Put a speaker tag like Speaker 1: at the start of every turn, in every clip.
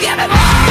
Speaker 1: Give me more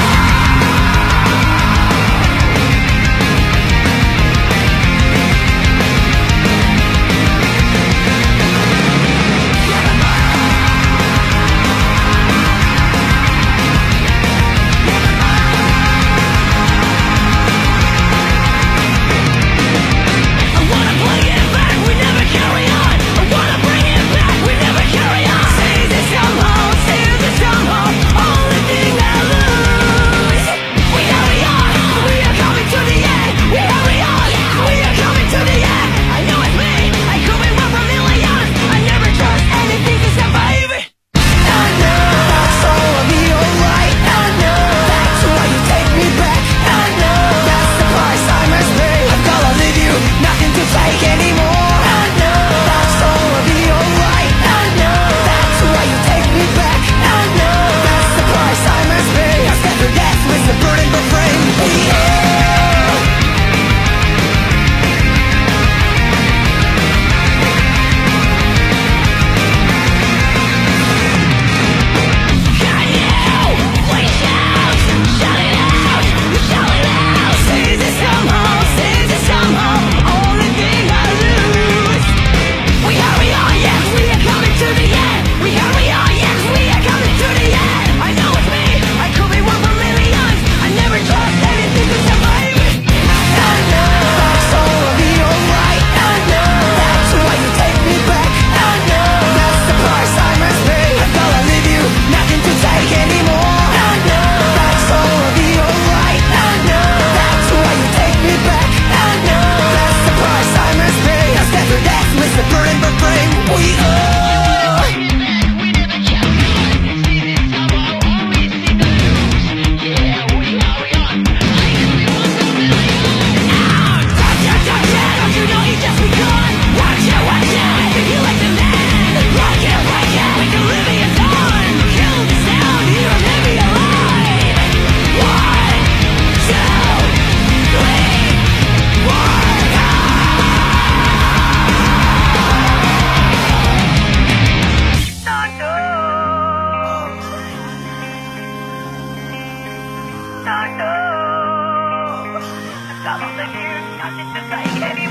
Speaker 1: Estamos aquí, así te traigo.